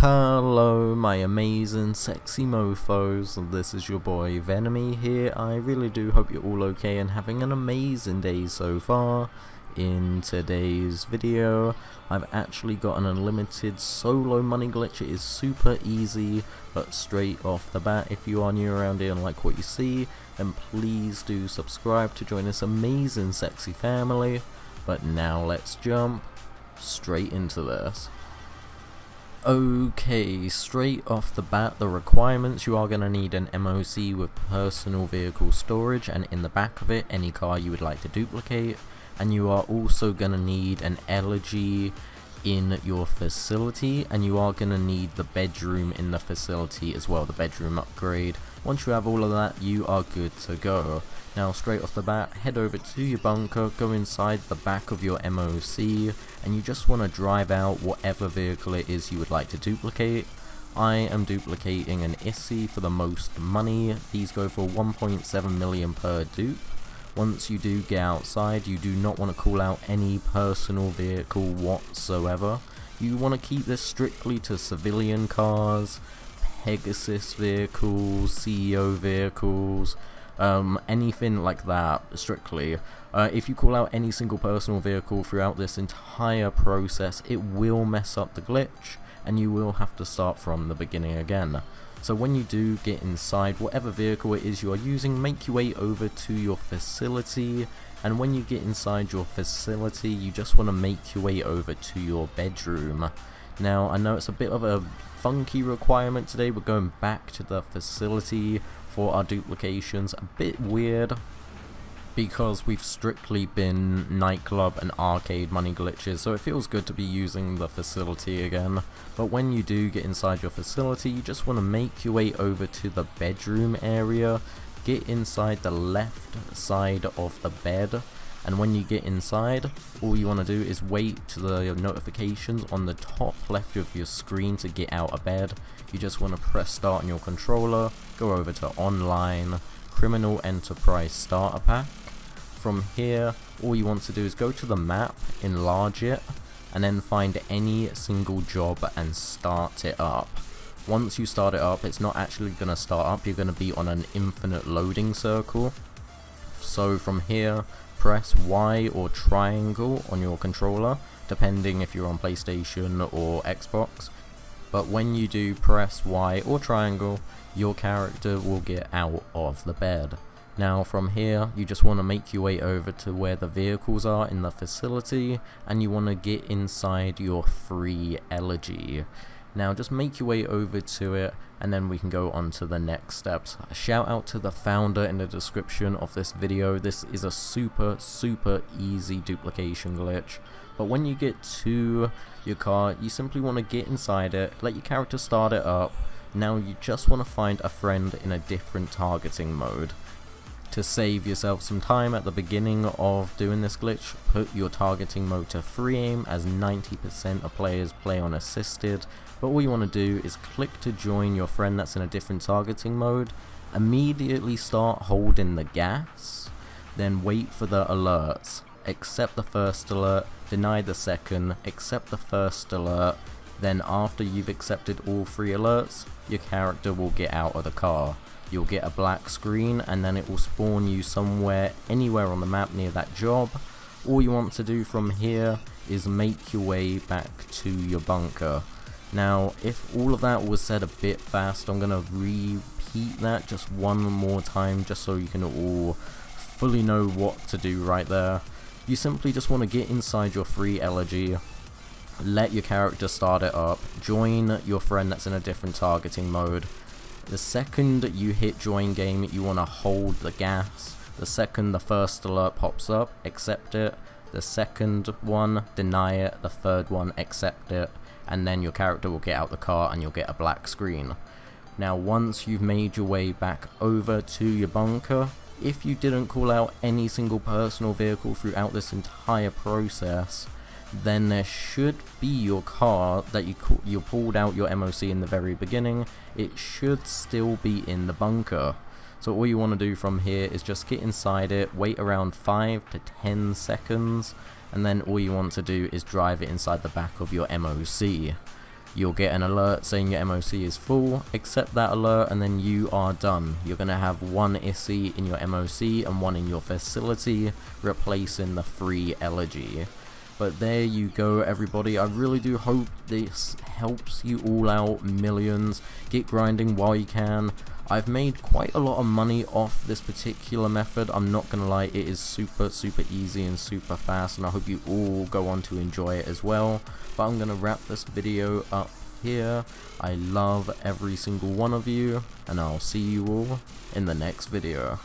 Hello my amazing sexy mofos, this is your boy Venemie here, I really do hope you're all okay and having an amazing day so far. In today's video, I've actually got an unlimited solo money glitch, it is super easy, but straight off the bat, if you are new around here and like what you see, then please do subscribe to join this amazing sexy family. But now let's jump straight into this. Okay, straight off the bat, the requirements, you are going to need an MOC with personal vehicle storage and in the back of it, any car you would like to duplicate. And you are also going to need an elegy in your facility and you are going to need the bedroom in the facility as well, the bedroom upgrade. Once you have all of that, you are good to go. Now straight off the bat, head over to your bunker, go inside the back of your MOC, and you just want to drive out whatever vehicle it is you would like to duplicate. I am duplicating an Issi for the most money, these go for 1.7 million per dupe. Once you do get outside, you do not want to call out any personal vehicle whatsoever. You want to keep this strictly to civilian cars, Pegasus vehicles, CEO vehicles, um, anything like that, strictly. Uh, if you call out any single personal vehicle throughout this entire process, it will mess up the glitch, and you will have to start from the beginning again. So when you do get inside whatever vehicle it is you are using, make your way over to your facility, and when you get inside your facility, you just want to make your way over to your bedroom. Now, I know it's a bit of a funky requirement today, we're going back to the facility for our duplications. A bit weird because we've strictly been nightclub and arcade money glitches so it feels good to be using the facility again. But when you do get inside your facility you just want to make your way over to the bedroom area get inside the left side of the bed and when you get inside all you want to do is wait to the notifications on the top left of your screen to get out of bed. You just want to press start on your controller go over to online criminal enterprise starter pack from here all you want to do is go to the map enlarge it and then find any single job and start it up once you start it up it's not actually going to start up you're going to be on an infinite loading circle so from here press Y or triangle on your controller, depending if you're on PlayStation or Xbox. But when you do press Y or triangle, your character will get out of the bed. Now from here, you just want to make your way over to where the vehicles are in the facility, and you want to get inside your free elegy. Now just make your way over to it and then we can go on to the next steps. A shout out to the founder in the description of this video. This is a super super easy duplication glitch. But when you get to your car, you simply want to get inside it, let your character start it up. Now you just want to find a friend in a different targeting mode. To save yourself some time at the beginning of doing this glitch, put your targeting mode to free aim as 90% of players play on assisted, but all you want to do is click to join your friend that's in a different targeting mode, immediately start holding the gas, then wait for the alerts, accept the first alert, deny the second, accept the first alert, then after you've accepted all three alerts, your character will get out of the car you'll get a black screen and then it will spawn you somewhere anywhere on the map near that job. All you want to do from here is make your way back to your bunker. Now if all of that was said a bit fast I'm gonna repeat that just one more time just so you can all fully know what to do right there. You simply just want to get inside your free elegy let your character start it up, join your friend that's in a different targeting mode, the second you hit join game, you want to hold the gas. The second the first alert pops up, accept it. The second one, deny it. The third one, accept it. And then your character will get out the car and you'll get a black screen. Now once you've made your way back over to your bunker, if you didn't call out any single personal vehicle throughout this entire process, then there should be your car that you you pulled out your MOC in the very beginning. It should still be in the bunker. So all you want to do from here is just get inside it, wait around 5 to 10 seconds, and then all you want to do is drive it inside the back of your MOC. you'll get an alert saying your MOC is full, accept that alert and then you are done. You're going to have one Issi in your MOC and one in your facility, replacing the free elegy. But there you go everybody, I really do hope this helps you all out millions, get grinding while you can. I've made quite a lot of money off this particular method, I'm not gonna lie, it is super super easy and super fast and I hope you all go on to enjoy it as well. But I'm gonna wrap this video up here, I love every single one of you, and I'll see you all in the next video.